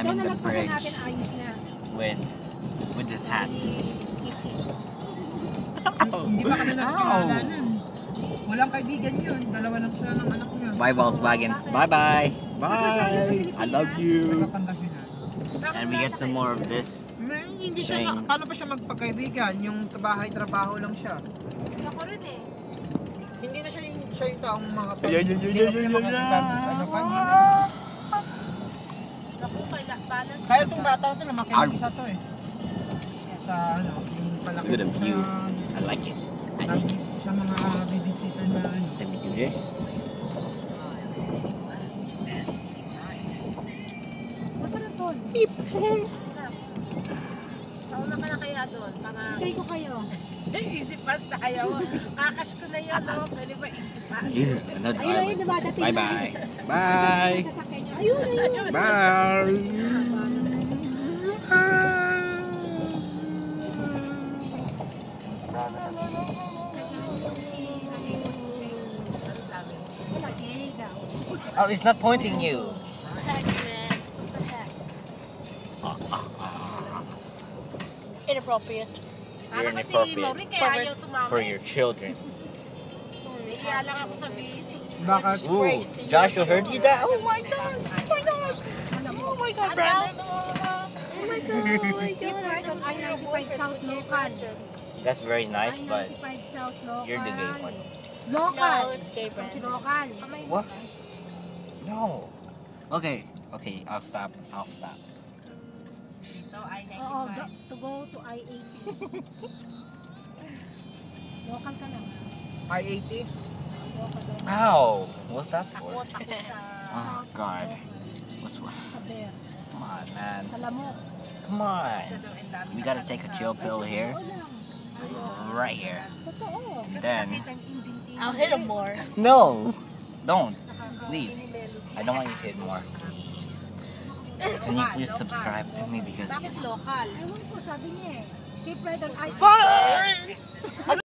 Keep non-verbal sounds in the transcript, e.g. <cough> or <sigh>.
I'm in na the bridge natin, ayos na. with with this hat. <laughs> Hindi pa kami Ow. nagkilala nun. Walang kaibigan yun. Dalawa lang sila ng anak niya. Bye Volkswagen. Bye bye. Bye. I love you. And we get some more of this. Hindi siya, na, paano pa siya magpagkaibigan? Yung bahay-trabaho lang siya. Ako rin eh. Hindi na siya yung, siya yung taong mga pag... Ay, na ay, siya ay, makapag- ay. ano pa, hindi na. Naku, kaila, balance. Kaya itong bata na ito, lumaki ng isa to eh. Sa ano, yung palaki Look at the sa. I like it. I like it. sa mga babysitter na ano. Let me do this. Masarap na tol. Pauna ka na kaya doon. Para Hintay ko kayo. <laughs> easy pass tayo. Kakash ko na yun, no? Pwede ba easy pass? Ayun na yun, island. diba? Dating Bye na. bye. Bye. Yung sasakyan niya. Ayun, ayun. Bye. Ano sabi? Wala, gay daw. Oh, it's not pointing you. Heck, man. What the heck? Inappropriate. You're inappropriate. Maureen kaya ayaw tumama. For your children. Nahiya ako sabihin. Bakit? Ooh, Joshua heard you that? Oh my god. Oh my god. Oh my god, Brandon. Oh my God. Keep right on I-95 South Local. That's very nice, but I-95 South Local. you're the gay one. Local. Jay Si Local. What? No. Okay, okay, I'll stop. I'll stop. Dito, I-95. Oo, to go to I-80. <laughs> <laughs> Local ka lang. I-80? Local. Ow! What's that for? Takot, takot sa... Oh God. What's Sa Bear. Come on, man. Come on. Siya daw, ang dami We gotta take a chill pill here. Right here. Then- nakita yung binti. I'll hit him more. No! Don't. Please. I don't want you to hit more. Can you please subscribe to me because Bakit local? Ewan ko, sabi niya eh. Keep right on I-80.